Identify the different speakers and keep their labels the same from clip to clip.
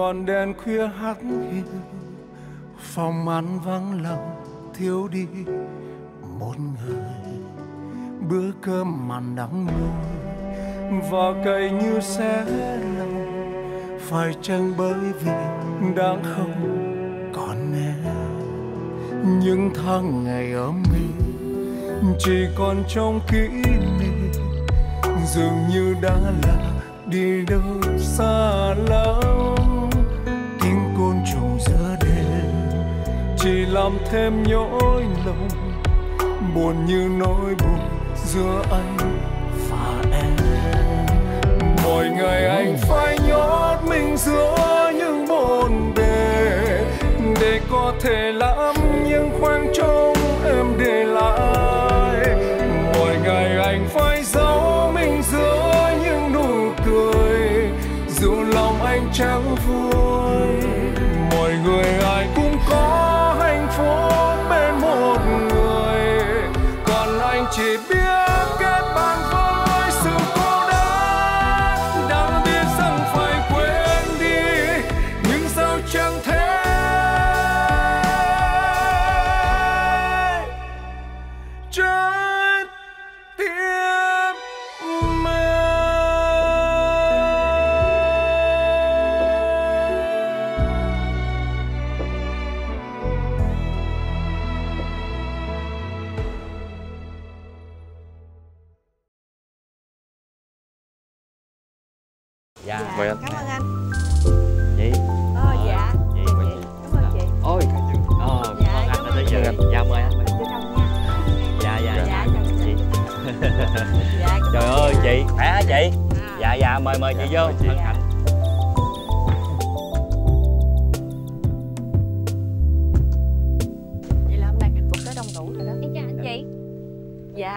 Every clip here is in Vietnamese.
Speaker 1: ngọn đèn khuya hắt hiu. Phòng ăn vắng lòng thiếu đi một người. Bữa cơm mặn đắng môi và cay như xé lòng phải chăng bởi vì đang không còn em những tháng ngày ấm mình chỉ còn trong kỷ niệm dường như đã là đi đâu xa lắm. Chỉ làm thêm nhói lòng, buồn như nỗi buồn giữa anh và em. Mỗi ngày anh phải nhốt mình giữa những bồn bề, để có thể lãm những khoang trống em để lại. Mỗi ngày anh phải giấu mình giữa những nụ cười, dù lòng anh chẳng vui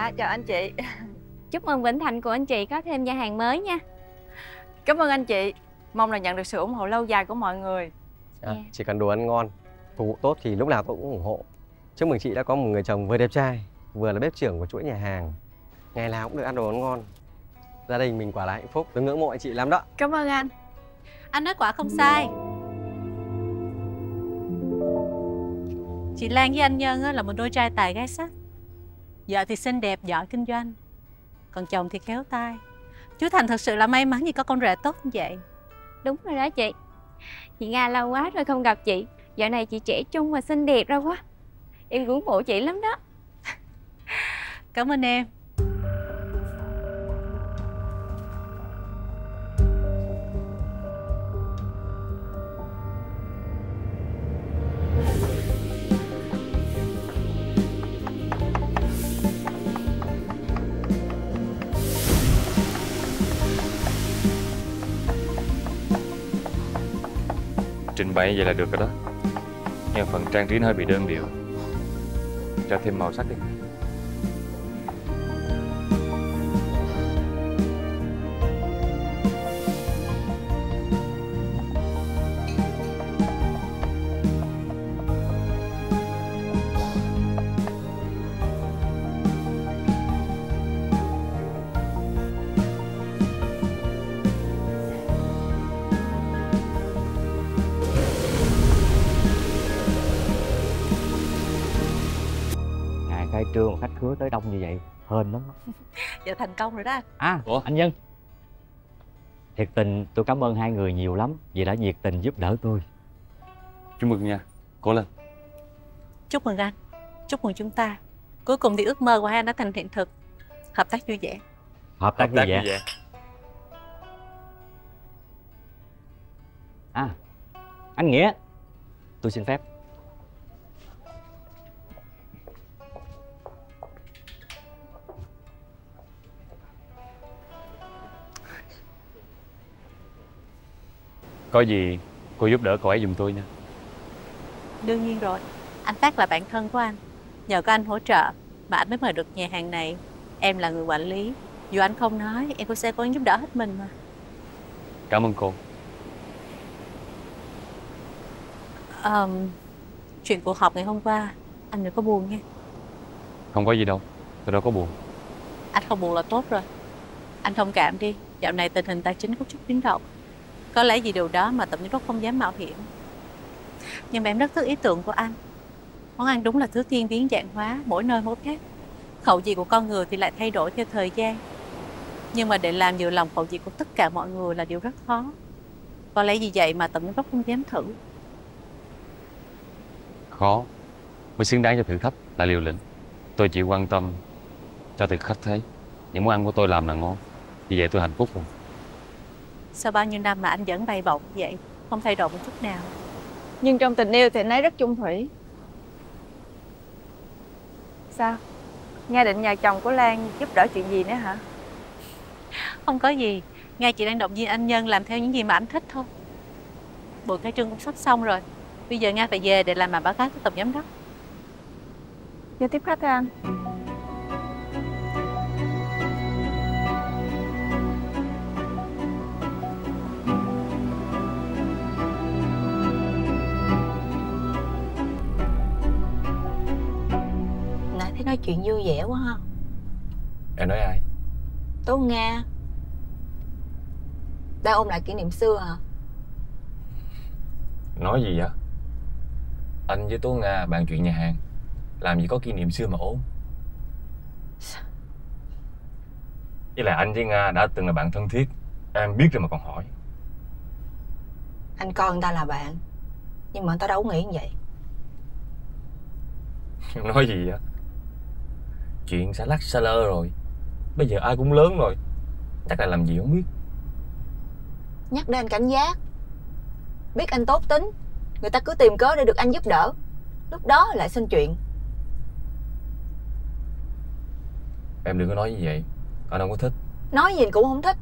Speaker 2: dạ
Speaker 3: chào
Speaker 4: anh chị Chúc mừng Vĩnh Thành của anh chị có thêm nhà hàng mới nha
Speaker 3: cảm ơn anh chị mong là nhận được sự ủng hộ lâu dài của mọi người
Speaker 5: À,
Speaker 4: Dạ.
Speaker 5: chỉ cần đồ ăn ngon, phục vụ tốt thì lúc nào tôi cũng ủng hộ. Chúc mừng chị đã có một người chồng vừa đẹp trai, vừa là bếp trưởng của chuỗi nhà hàng. Ngày nào cũng được ăn đồ ăn ngon. Gia đình mình quả là hạnh phúc. Tôi ngưỡng mộ anh chị lắm đó.
Speaker 3: cảm ơn anh
Speaker 6: Anh nói quả không sai Chị Lan với anh Nhân á, là một đôi trai tài gái sắc Vợ thì xinh đẹp, giỏi kinh doanh. Còn chồng thì khéo tay. Chú Thành thật sự là may mắn vì có con rể tốt như vậy.
Speaker 4: Đúng rồi đó chị. Chị Nga lâu quá rồi không gặp chị. Dạo này chị trẻ trung và xinh đẹp ra quá. Em ngưỡng mộ chị lắm đó.
Speaker 6: Cảm ơn em
Speaker 7: vậy vậy là được rồi đó. Nhưng phần trang trí nó hơi bị đơn điệu. Cho thêm màu sắc đi.
Speaker 2: Trương mà khách khứa tới đông như vậy hên lắm.
Speaker 6: Giờ thành công rồi đó anh.
Speaker 2: À
Speaker 7: Ủa?
Speaker 2: anh nhân. Thiệt tình tôi cảm ơn hai người nhiều lắm vì đã nhiệt tình giúp đỡ tôi.
Speaker 7: Chúc mừng nha. Cố lên.
Speaker 6: Chúc mừng anh. Chúc mừng chúng ta. Cuối cùng thì ước mơ của hai anh đã thành hiện thực. Hợp tác vui vẻ.
Speaker 2: Hợp tác
Speaker 7: Hợp tác
Speaker 2: vậy
Speaker 7: như vậy
Speaker 2: à anh nghĩa tôi xin phép
Speaker 7: Có gì cô giúp đỡ cậu ấy giùm tôi nha.
Speaker 6: Đương nhiên rồi. Anh Phát là bạn thân của anh. Nhờ có anh hỗ trợ Mà anh mới mời được nhà hàng này. Em là người quản lý. Dù anh không nói Em cũng sẽ cố gắng giúp đỡ hết mình mà.
Speaker 7: Cảm ơn cô.
Speaker 6: Ờm, Chuyện cuộc họp ngày hôm qua Anh đừng có buồn nha.
Speaker 7: Không có gì đâu. Tôi đâu có buồn.
Speaker 6: Anh không buồn là tốt rồi. Anh thông cảm đi. Dạo này tình hình tài chính có chút biến động có lẽ vì điều đó mà tổng giám đốc không dám mạo hiểm. Nhưng mà em rất thích ý tưởng của anh. Món ăn đúng là thứ thiên biến dạng hóa, mỗi nơi mỗi khác. Khẩu vị của con người thì lại thay đổi theo thời gian. Nhưng mà để làm vừa lòng khẩu vị của tất cả mọi người là điều rất khó. Có lẽ vì vậy mà tổng giám đốc không dám thử.
Speaker 7: Khó Mới xứng đáng cho thử thách là liều lĩnh Tôi chỉ quan tâm cho thực khách thấy Những món ăn của tôi làm là ngon Vì vậy tôi hạnh phúc rồi
Speaker 6: sau bao nhiêu năm mà anh vẫn bay bổng vậy, không thay đổi một chút nào.
Speaker 8: Nhưng trong tình yêu thì anh ấy rất chung thủy Sao? Nga định nhờ chồng của Lan giúp đỡ chuyện gì nữa hả?
Speaker 6: Không có gì, Nga chỉ đang động viên anh Nhân làm theo những gì mà anh thích thôi. Buổi khai trương cũng sắp xong rồi. Bây giờ Nga phải về để làm bản báo cáo với tổng giám đốc.
Speaker 8: Giao tiếp khách thôi anh
Speaker 3: chuyện vui vẻ quá ha.
Speaker 7: Em nói ai?
Speaker 3: Tố Nga. Đang ôn lại kỷ niệm xưa hả?
Speaker 7: Nói gì vậy? Anh với Tố Nga bàn chuyện nhà hàng. Làm gì có kỷ niệm xưa mà ốm Với lại anh với Nga đã từng là bạn thân thiết. Em biết rồi mà còn hỏi.
Speaker 3: Anh coi người ta là bạn Nhưng mà người ta đâu có nghĩ như vậy.
Speaker 7: Nói gì vậy? Chuyện xa lắc xa lơ rồi. Bây giờ ai cũng lớn rồi. Chắc là làm gì không biết.
Speaker 3: Nhắc đến anh cảnh giác. Biết anh tốt tính. Người ta cứ tìm cớ để được anh giúp đỡ. Lúc đó lại xin chuyện.
Speaker 7: Em đừng có nói như vậy. Anh không có thích.
Speaker 3: Nói gì cũng không thích.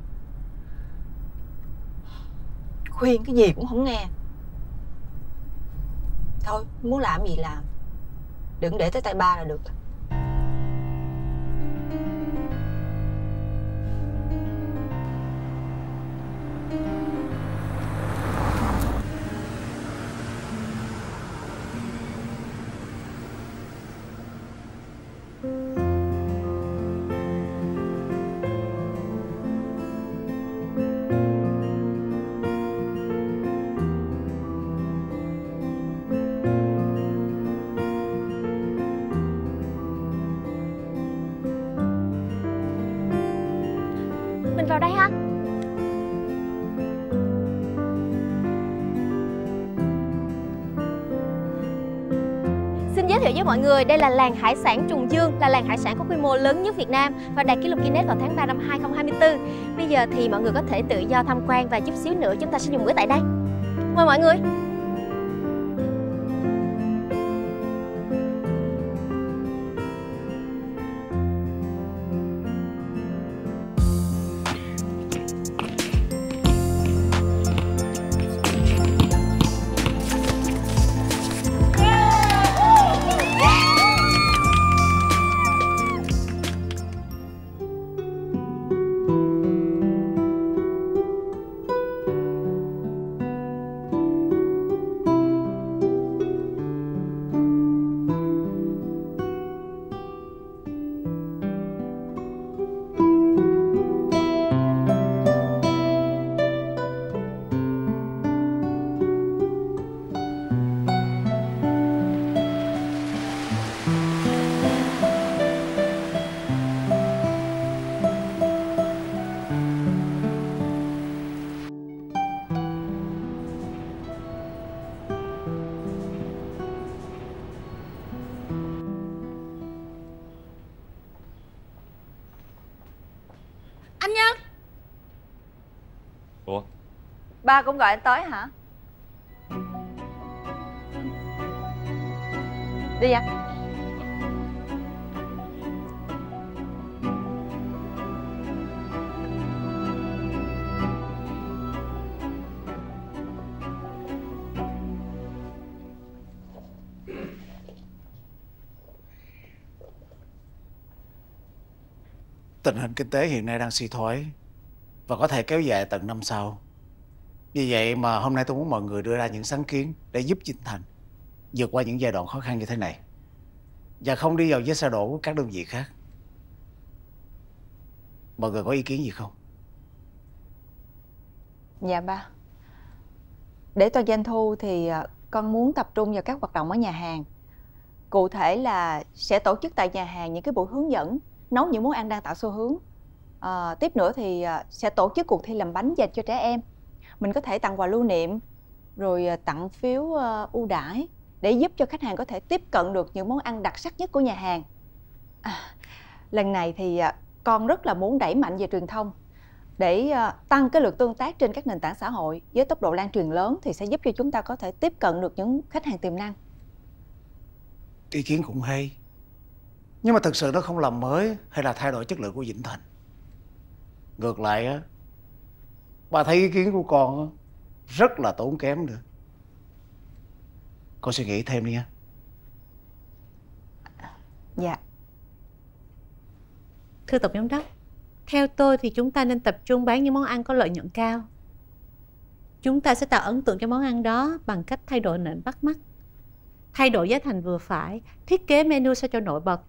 Speaker 3: Khuyên cái gì cũng không nghe. Thôi muốn làm gì làm. Đừng để tới tay ba là được
Speaker 4: với mọi người, đây là làng hải sản Trùng Dương, là làng hải sản có quy mô lớn nhất Việt Nam và đạt kỷ lục Guinness vào tháng 3 năm 2024. Bây giờ thì mọi người có thể tự do tham quan và chút xíu nữa chúng ta sẽ dùng bữa tại đây. Mời mọi người.
Speaker 8: Ba cũng gọi anh tới hả? Đi anh
Speaker 9: Tình hình kinh tế hiện nay đang suy thoái và có thể kéo dài tận năm sau. Vì vậy mà hôm nay tôi muốn mọi người đưa ra những sáng kiến để giúp Vinh Thành vượt qua những giai đoạn khó khăn như thế này và không đi vào vết xe đổ của các đơn vị khác. Mọi người có ý kiến gì không?
Speaker 8: Dạ ba
Speaker 3: Để tăng doanh thu thì à, con muốn tập trung vào các hoạt động ở nhà hàng. Cụ thể là sẽ tổ chức tại nhà hàng những cái buổi hướng dẫn nấu những món ăn đang tạo xu hướng. À, tiếp nữa thì à, sẽ tổ chức cuộc thi làm bánh dành cho trẻ em. Mình có thể tặng quà lưu niệm, rồi à, tặng phiếu uh, ưu đãi để giúp cho khách hàng có thể tiếp cận được những món ăn đặc sắc nhất của nhà hàng. À, lần này thì à, con rất là muốn đẩy mạnh về truyền thông để ờ, tăng cái lượt tương tác trên các nền tảng xã hội với tốc độ lan truyền lớn thì sẽ giúp cho chúng ta có thể tiếp cận được những khách hàng tiềm năng.
Speaker 9: Ý kiến cũng hay. Nhưng mà thực sự nó không làm mới hay là thay đổi chất lượng của Vĩnh Thành. Ngược lại bà thấy ý kiến của con rất là tốn kém nữa. Con suy nghĩ thêm đi nha.
Speaker 3: Dạ.
Speaker 6: Thưa Tổng Giám đốc, theo tôi thì chúng ta nên tập trung bán những món ăn có lợi nhuận cao. Chúng ta sẽ tạo ấn tượng cho món ăn đó bằng cách thay đổi nền bắt mắt, thay đổi giá thành vừa phải, thiết kế menu sao cho nổi bật.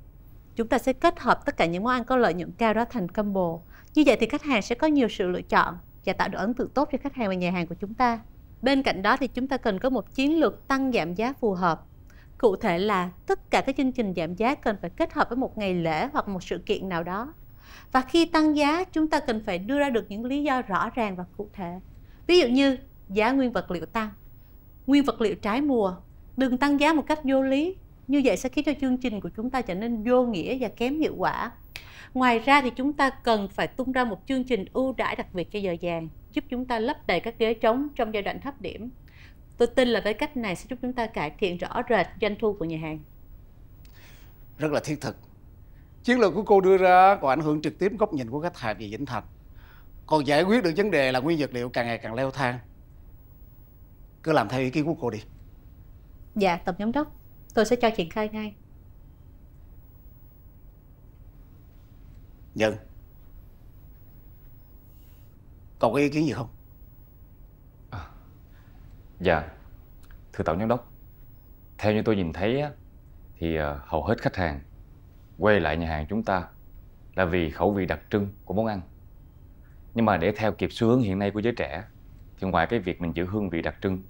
Speaker 6: Chúng ta sẽ kết hợp tất cả những món ăn có lợi nhuận cao đó thành combo. Như vậy thì khách hàng sẽ có nhiều sự lựa chọn và tạo được ấn tượng tốt cho khách hàng và nhà hàng của chúng ta. Bên cạnh đó thì chúng ta cần có một chiến lược tăng giảm giá phù hợp. Cụ thể là tất cả các chương trình giảm giá cần phải kết hợp với một ngày lễ hoặc một sự kiện nào đó. Và khi tăng giá, chúng ta cần phải đưa ra được những lý do rõ ràng và cụ thể. Ví dụ như giá nguyên vật liệu tăng, nguyên vật liệu trái mùa, đừng tăng giá một cách vô lý. Như vậy sẽ khiến cho chương trình của chúng ta trở nên vô nghĩa và kém hiệu quả. Ngoài ra thì chúng ta cần phải tung ra một chương trình ưu đãi đặc biệt cho giờ vàng, giúp chúng ta lấp đầy các ghế trống trong giai đoạn thấp điểm. Tôi tin là với cách này sẽ giúp chúng ta cải thiện rõ rệt doanh thu của nhà hàng.
Speaker 9: Rất là thiết thực. Chiến lược của cô đưa ra còn ảnh hưởng trực tiếp góc nhìn của khách hàng về Vĩnh Thành. Còn giải quyết được vấn đề là nguyên vật liệu càng ngày càng leo thang. Cứ làm theo ý kiến của cô đi.
Speaker 6: Dạ, Tổng Giám đốc, tôi sẽ cho triển khai ngay. Vâng.
Speaker 9: Nhân Còn có ý kiến gì không?
Speaker 7: À, dạ, thưa tổng giám đốc, theo như tôi nhìn thấy thì ờ, hầu hết khách hàng quay lại nhà hàng chúng ta là vì khẩu vị đặc trưng của món ăn. Nhưng mà để theo kịp xu hướng hiện nay của giới trẻ, thì ngoài cái việc mình giữ hương vị đặc trưng,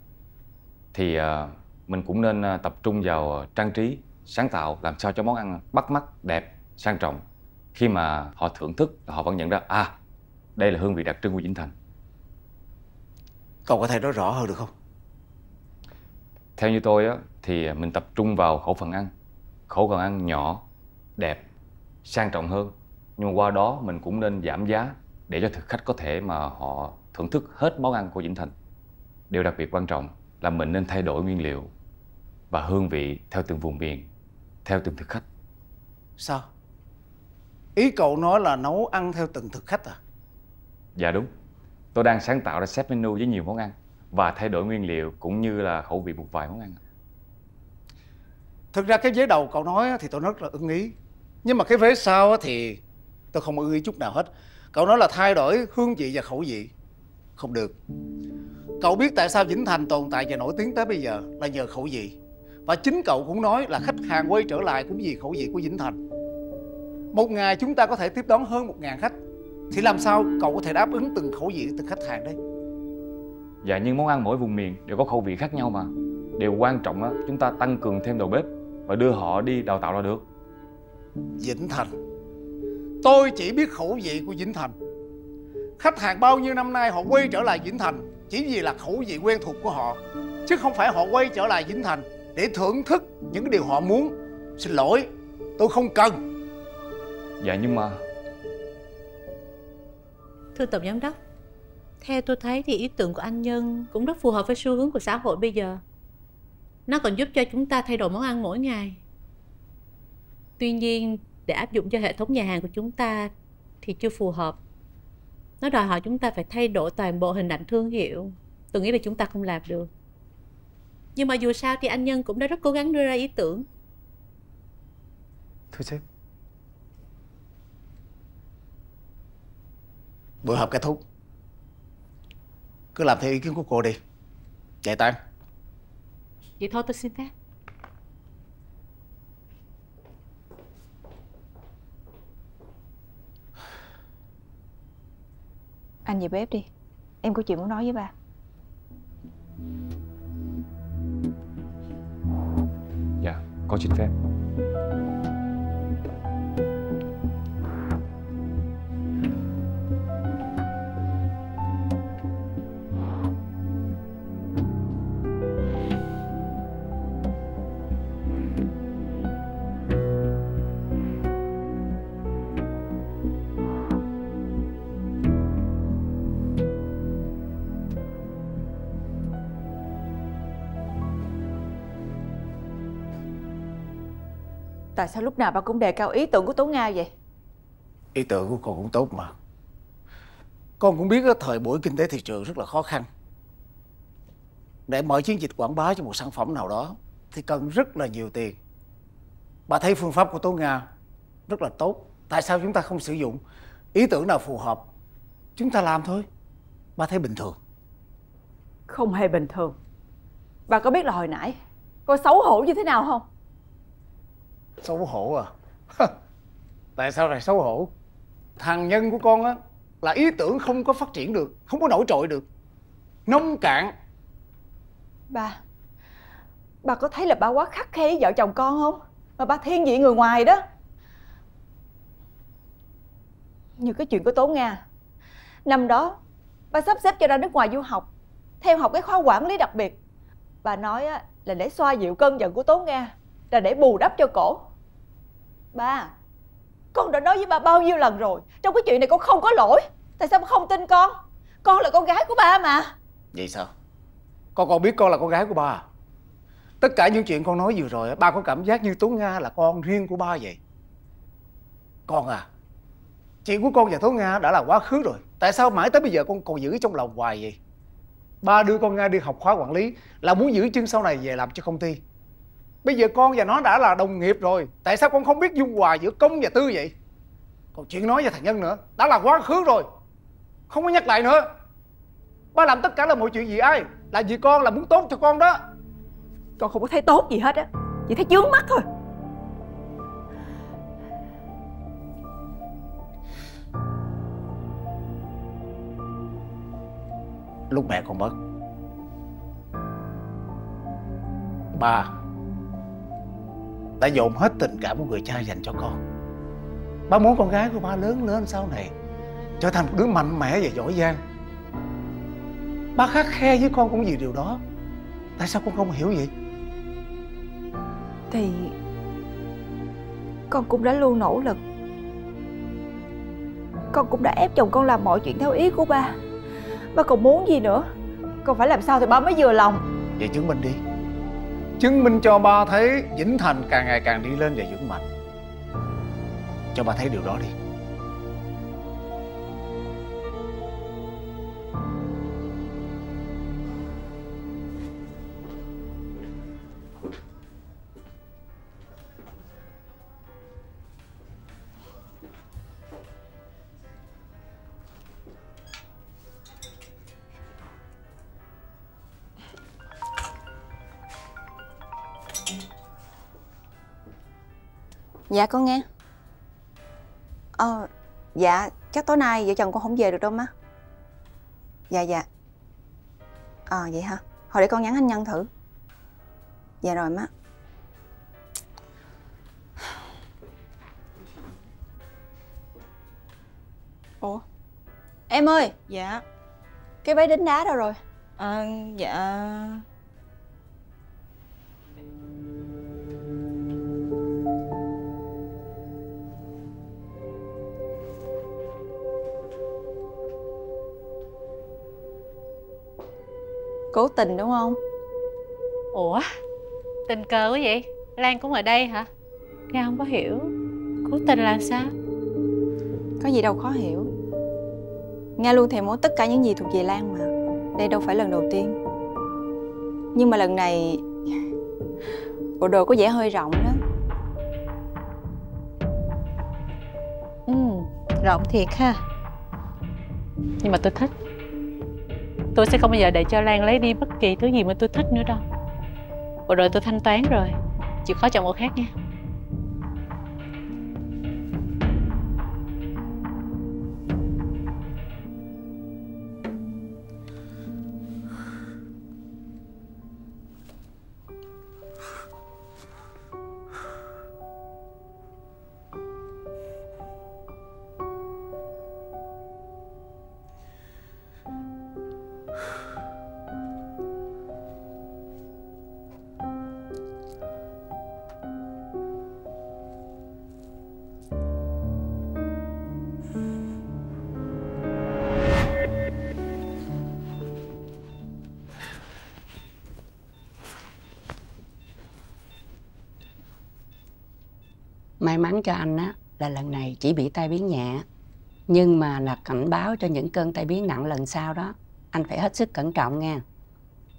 Speaker 7: thì ờ, mình cũng nên ờ, tập trung vào trang trí, sáng tạo làm sao cho món ăn bắt mắt, đẹp, sang trọng. Khi mà họ thưởng thức, họ vẫn nhận ra à, đây là hương vị đặc trưng của Vĩnh Thành.
Speaker 9: Cậu có thể nói rõ hơn được không?
Speaker 7: Theo như tôi á, thì mình tập trung vào khẩu phần ăn. Khẩu phần ăn nhỏ, đẹp, sang trọng hơn. Nhưng mà qua đó mình cũng nên giảm giá để cho thực khách có thể mà họ thưởng thức hết món ăn của Vĩnh Thành. Điều đặc biệt quan trọng là mình nên thay đổi nguyên liệu và hương vị theo từng vùng miền, theo từng thực khách.
Speaker 9: Sao? Ý cậu nói là nấu ăn theo từng thực khách à?
Speaker 7: Dạ đúng. Tôi đang sáng tạo ra set menu với nhiều món ăn và thay đổi nguyên liệu cũng như là khẩu vị một vài món ăn.
Speaker 9: Thực ra cái vế đầu cậu nói thì tôi rất là ưng ý Nhưng mà cái vế sau thì tôi không ưng ý chút nào hết Cậu nói là thay đổi hương vị và khẩu vị Không được Cậu biết tại sao Vĩnh Thành tồn tại và nổi tiếng tới bây giờ là nhờ khẩu vị Và chính cậu cũng nói là khách hàng quay trở lại cũng vì khẩu vị của Vĩnh Thành Một ngày chúng ta có thể tiếp đón hơn một ngàn khách. Thì làm sao cậu có thể đáp ứng từng khẩu vị từng khách hàng đấy
Speaker 7: Dạ nhưng món ăn mỗi vùng miền đều có khẩu vị khác nhau mà. Điều quan trọng á, chúng ta tăng cường thêm đầu bếp và đưa họ đi đào tạo là được.
Speaker 9: Vĩnh Thành. Tôi chỉ biết khẩu vị của Vĩnh Thành. Khách hàng bao nhiêu năm nay họ quay trở lại Vĩnh Thành Chỉ vì là khẩu vị quen thuộc của họ Chứ không phải họ quay trở lại Vĩnh Thành Để thưởng thức những điều họ muốn. Xin lỗi Tôi không cần
Speaker 7: Dạ nhưng mà
Speaker 6: Thưa Tổng Giám đốc, theo tôi thấy thì ý tưởng của anh Nhân cũng rất phù hợp với xu hướng của xã hội bây giờ. Nó còn giúp cho chúng ta thay đổi món ăn mỗi ngày. Tuy nhiên, để áp dụng cho hệ thống nhà hàng của chúng ta thì chưa phù hợp. Nó đòi hỏi chúng ta phải thay đổi toàn bộ hình ảnh thương hiệu. Tôi nghĩ là chúng ta không làm được. Nhưng mà dù sao thì anh Nhân cũng đã rất cố gắng đưa ra ý tưởng.
Speaker 9: Thưa sếp buổi họp kết thúc. Cứ làm theo ý kiến của cô đi. Chạy tan
Speaker 6: vậy thôi tôi xin phép.
Speaker 3: Anh về bếp đi. Em có chuyện muốn nói với ba.
Speaker 7: Dạ có xin phép.
Speaker 3: Tại sao lúc nào ba cũng đề cao ý tưởng của Tố Nga vậy?
Speaker 9: Ý tưởng của con cũng tốt mà. Con cũng biết á, thời buổi kinh tế thị trường rất là khó khăn. Để mở chiến dịch quảng bá cho một sản phẩm nào đó Thì cần rất là nhiều tiền. Bà thấy phương pháp của Tố Nga rất là tốt. Tại sao chúng ta không sử dụng ý tưởng nào phù hợp? Chúng ta làm thôi. Bà thấy bình thường.
Speaker 3: Không hề bình thường. Bà có biết là hồi nãy Con xấu hổ như thế nào không?
Speaker 9: Xấu hổ à? Tại sao lại xấu hổ? Thằng nhân của con á Là ý tưởng không có phát triển được Không có nổi trội được. Nông cạn.
Speaker 3: Ba Bà có thấy là ba quá khắc khe với vợ chồng con không? Mà ba thiên vị người ngoài đó. Như cái chuyện của Tố Nga. Năm đó Ba sắp xếp cho ra nước ngoài du học Theo học cái khóa quản lý đặc biệt. Bà nói á, là để xoa dịu cơn giận của Tố Nga Là để bù đắp cho cổ. Ba Con đã nói với ba bao nhiêu lần rồi Trong cái chuyện này con không có lỗi. Tại sao ba không tin con? Con là con gái của ba mà.
Speaker 9: Vậy sao? Con còn biết con là con gái của ba à? Tất cả những chuyện con nói vừa rồi á, Ba có cảm giác như Tố Nga là con riêng của ba vậy? Con à Chuyện của con và Tố Nga đã là quá khứ rồi. Tại sao mãi tới bây giờ con còn giữ trong lòng hoài vậy? Ba đưa con Nga đi học khóa quản lý Là muốn giữ chân sau này về làm cho công ty Bây giờ con và nó đã là đồng nghiệp rồi. Tại sao con không biết dung hòa giữa công và tư vậy? Còn chuyện nói về thằng Nhân nữa Đã là quá khứ rồi. Không có nhắc lại nữa. Ba làm tất cả là mọi chuyện gì ai? Là vì con là muốn tốt cho con đó.
Speaker 3: Con không có thấy tốt gì hết á. Chỉ thấy chướng mắt thôi.
Speaker 9: Lúc mẹ con mất Ba Đã dồn hết tình cảm của người cha dành cho con. Ba muốn con gái của ba lớn lên sau này Trở thành một đứa mạnh mẽ và giỏi giang. Ba khắc khe với con cũng vì điều đó. Tại sao con không hiểu vậy?
Speaker 3: Thì Con cũng đã luôn nỗ lực. Con cũng đã ép chồng con làm mọi chuyện theo ý của ba. Ba còn muốn gì nữa? Con phải làm sao thì ba mới vừa lòng?
Speaker 9: Vậy chứng minh đi Chứng minh cho ba thấy Vĩnh Thành càng ngày càng đi lên và vững mạnh. Cho ba thấy điều đó đi.
Speaker 3: Dạ con nghe. Ờ Dạ chắc tối nay vợ chồng con không về được đâu má. Dạ dạ. Ờ vậy hả? Hồi để con nhắn anh Nhân thử. Dạ rồi má. Ủa? Em ơi!
Speaker 10: Dạ.
Speaker 3: Cái váy đính đá đâu rồi?
Speaker 10: À, Dạ
Speaker 3: Cố tình đúng không?
Speaker 6: Ủa? Tình cờ quá vậy? Lan cũng ở đây hả? Nghe không có hiểu. Cố tình là sao?
Speaker 3: Có gì đâu khó hiểu. Nga luôn thèm muốn tất cả những gì thuộc về Lan mà. Đây đâu phải lần đầu tiên. Nhưng mà lần này Bộ đồ có vẻ hơi rộng đó.
Speaker 6: Ừ Rộng thiệt ha. Nhưng mà tôi thích Tôi sẽ không bao giờ để cho Lan lấy đi bất kỳ thứ gì mà tôi thích nữa đâu. Bộ rồi tôi thanh toán rồi. Chịu khó chọn bộ khác nha.
Speaker 10: May mắn cho anh á là lần này chỉ bị tai biến nhẹ. Nhưng mà là cảnh báo cho những cơn tai biến nặng lần sau đó. Anh phải hết sức cẩn trọng nha.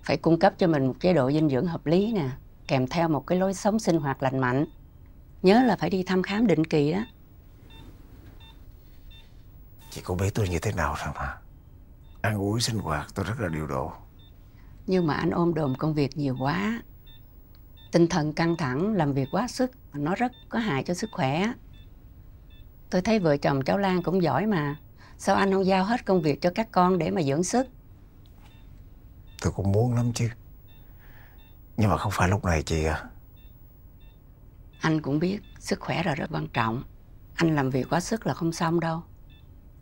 Speaker 10: Phải cung cấp cho mình một chế độ dinh dưỡng hợp lý nè, kèm theo một cái lối sống sinh hoạt lành mạnh. Nhớ là phải đi thăm khám định kỳ đó.
Speaker 9: Chị cũng biết tôi như thế nào rồi mà Ăn uống sinh hoạt tôi rất là điều độ
Speaker 10: Nhưng mà anh ôm đồm công việc nhiều quá. Tinh thần căng thẳng, làm việc quá sức, nó rất có hại cho sức khỏe. Tôi thấy vợ chồng cháu Lan cũng giỏi mà. Sao anh không giao hết công việc cho các con để mà dưỡng sức?
Speaker 9: Tôi cũng muốn lắm chứ Nhưng mà không phải lúc này chị à
Speaker 10: Anh cũng biết sức khỏe là rất quan trọng. Anh làm việc quá sức là không xong đâu.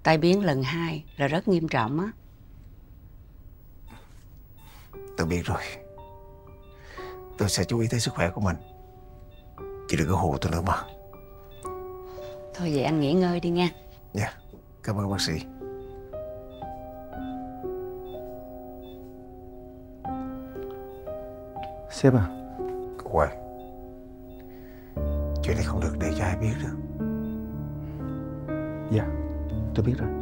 Speaker 10: Tai biến lần hai là rất nghiêm trọng á.
Speaker 9: Tôi biết rồi Tôi sẽ chú ý tới sức khỏe của mình. Chị đừng có hù tôi nữa mà.
Speaker 10: Thôi vậy anh nghỉ ngơi đi nha.
Speaker 9: Dạ Cảm ơn bác sĩ.
Speaker 11: Sếp à?
Speaker 9: Cô Hoàng Chuyện này không được để cho ai biết được
Speaker 11: Dạ tôi biết rồi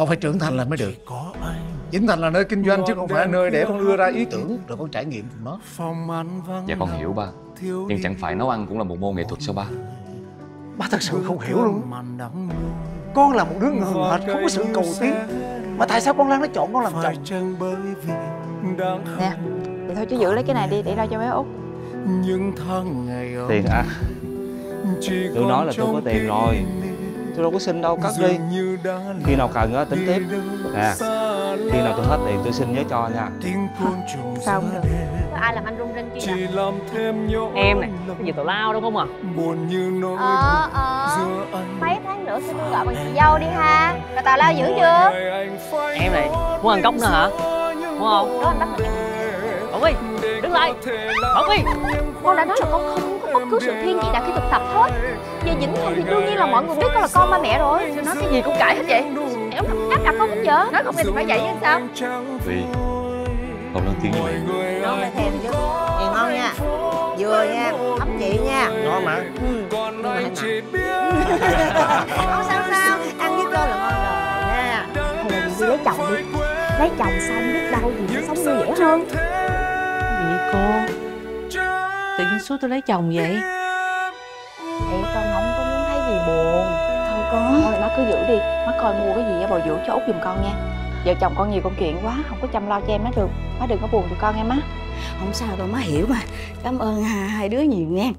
Speaker 9: Con phải trưởng thành là mới được. Vĩnh Thành là nơi kinh doanh chứ không phải nơi để con đưa ra ý tưởng Rồi con trải nghiệm cùng nó.
Speaker 7: Dạ con hiểu ba. Nhưng chẳng phải nấu ăn cũng là một môn nghệ thuật sao ba?
Speaker 9: Ba thật sự không hiểu luôn. Con là một đứa ngờ nghệch không có sự cầu tiến. Mà tại sao con Lan nó chọn con làm chồng?
Speaker 3: Nè Vậy thôi chứ giữ lấy cái này đi để lo cho bé Út.
Speaker 11: Tiền à? Tôi nói là tôi có tiền rồi Tôi đâu có xin đâu cất đi. Khi nào cần á tính tiếp. Nè Khi nào tôi hết tiền tôi xin nhớ cho nha.
Speaker 3: Sao không được?
Speaker 10: ai làm anh run rinh
Speaker 9: nhớ
Speaker 12: Em này, cái gì tào lao đâu không à
Speaker 4: Ờ, ờ. Mấy tháng nữa xin tôi gọi bằng chị dâu đi ha. Rồi tào lao dữ chưa?
Speaker 12: Em này, muốn ăn cốc nữa hả? Muốn không?
Speaker 4: Đó anh bắt mình
Speaker 12: Bảo Quy, đứng lại. Bảo Quy
Speaker 4: Con đã nói là con không bất cứ sự thiên vị nào khi thực tập hết. Về Vĩnh Thành thì đương nhiên là mọi người biết con là con ba mẹ rồi.
Speaker 8: Nói cái gì cũng cãi hết vậy
Speaker 4: Em áp đặt con cũng vợ.
Speaker 8: Nói không nghe thì phải vậy chứ sao
Speaker 7: Vì Không lớn tiếng như vậy
Speaker 1: Ngon phải thèm chứ Thì ngon nha Vừa nha Ấm chị nha
Speaker 11: Ngon mà
Speaker 1: ừ. Nhưng mà hay mặn Không sao sao Ăn với cơm là ngon rồi nha
Speaker 4: Hay là mình đi lấy chồng đi. Lấy chồng xong biết đâu thì nó sống vui vẻ hơn.
Speaker 6: Vậy cô Tự nhiên số tôi lấy chồng vậy?
Speaker 3: Thì con không có muốn thấy gì buồn. Thôi con Thôi má cứ giữ đi. Má coi mua cái gì bồi dưỡng cho Út giùm con nha. Vợ chồng con nhiều công chuyện quá Không có chăm lo cho em nó được. Má đừng có buồn tụi con nghe má.
Speaker 1: Không sao đâu má hiểu mà. Cảm ơn hai đứa nhiều nha